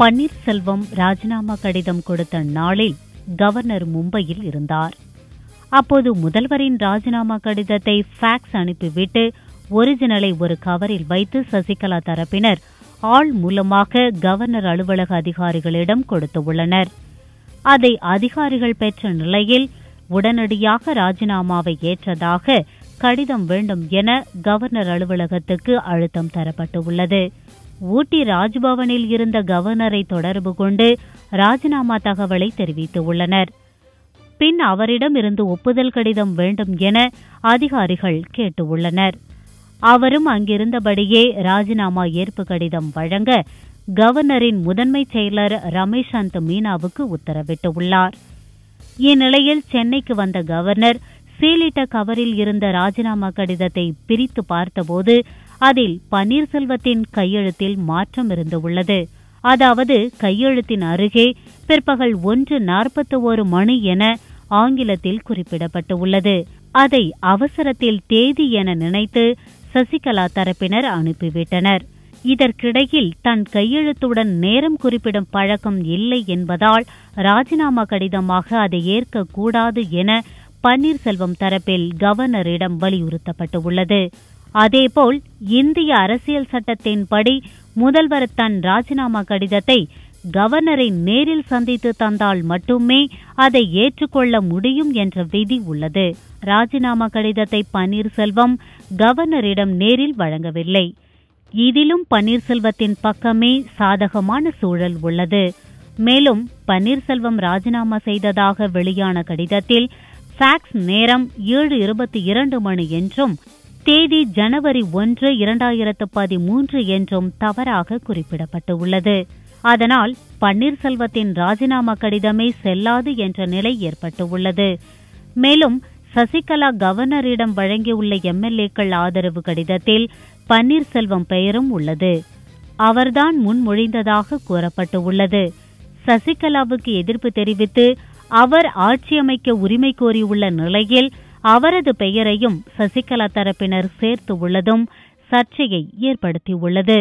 பன்னீர்செல்வம் ராஜினாமா கடிதம் கொடுத்த நாளில் கவர்னர் மும்பையில் இருந்தார். அப்போது முதல்வரின் ராஜினாமா கடிதத்தை ஃபேக்ஸ் அனுப்பிவிட்டு ஒரிஜினலை ஒரு கவரில் வைத்து சசிகலா தரப்பினர் ஆள் மூலமாக கவர்னர் அலுவலக அதிகாரிகளிடம் கொடுத்துள்ளனர் அதை அதிகாரிகள் பெற்ற நிலையில் உடனடியாக ராஜினாமாவை ஏற்றதாக கடிதம் வேண்டும் என கவர்னர் அலுவலகத்துக்கு அழுத்தம் தரப்பட்டுள்ளது. ஊட்டி ராஜ்பவனில் இருந்த கவர்னரை தொடர்பு கொண்டு ராஜினாமா தகவலை தெரிவித்துள்ளனர் பின் அவரிடம் இருந்து ஒப்புதல் கடிதம் வேண்டும் என அதிகாரிகள் கேட்டுள்ளனர் அவரும் அங்கிருந்தபடியே ராஜினாமா ஏற்பு கடிதம் வழங்க கவர்னரின் முதன்மை செயலர் ரமேஷாந்த் மீனாவுக்கு உத்தரவிட்டுள்ளார் இந்நிலையில் சென்னைக்கு வந்த கவர்னர் சீலிட்ட கவரில் இருந்த ராஜினாமா கடிதத்தை பிரித்து பார்த்தபோது அதில் பன்னீர்செல்வத்தின் கையெழுத்தில் மாற்றம் இருந்து உள்ளது. அதாவது கையெழுத்தின் அருகே பிற்பகல் ஒன்று நாற்பத்தி ஒரு மணி என ஆங்கிலத்தில் குறிப்பிடப்பட்டு உள்ளது. அதை அவசரத்தில் தேதி என நினைத்து சசிகலா தரப்பினர் அனுப்பிவிட்டனர். இதற்கிடையில் தன் கையெழுத்துடன் நேரம் குறிப்பிடும் பழக்கம் இல்லை என்பதால் ராஜினாமா கடிதமாக அதை ஏற்கக்கூடாது என பன்னீர்செல்வம் தரப்பில் கவர்னரிடம் வலியுறுத்தப்பட்டுள்ளது அதேபோல் இந்திய அரசியல் சட்டத்தின்படி முதல்வர் தன் ராஜினாமா கடிதத்தை கவர்னரை நேரில் சந்தித்து தந்தால் மட்டுமே அதை ஏற்றுக்கொள்ள முடியும் என்ற விதி உள்ளது. ராஜினாமா கடிதத்தை பன்னீர்செல்வம் கவர்னரிடம் நேரில் வழங்கவில்லை. இதிலும் பன்னீர்செல்வத்தின் பக்கமே சாதகமான சூழல் உள்ளது. மேலும் பன்னீர்செல்வம் ராஜினாமா செய்ததாக வெளியான கடிதத்தில் ஃபேக்ஸ் நேரம் ஏழு இருபத்தி இரண்டு மணி என்றும் தேதி ஜனவரி ஒன்று இரண்டாயிரத்து பதிமூன்று என்றும் தவறாக குறிப்பிடப்பட்டுள்ளது. அதனால் பன்னீர்செல்வத்தின் ராஜினாமா கடிதமே செல்லாது என்ற நிலை ஏற்பட்டுள்ளது. மேலும் சசிகலா கவர்னரிடம் வழங்கியுள்ள எம்எல்ஏக்கள் ஆதரவு கடிதத்தில் பன்னீர்செல்வம் பெயரும் உள்ளது. அவர்தான் முன்மொழிந்ததாக கூறப்பட்டுள்ளது. சசிகலாவுக்கு எதிர்ப்பு தெரிவித்து அவர் ஆட்சியமைக்க உரிமை கோரியுள்ள நிலையில் அவரது பெயரையும் சசிகலா தரப்பினர் சேர்த்து உள்ளதும் சர்ச்சையை ஏற்படுத்தியுள்ளது.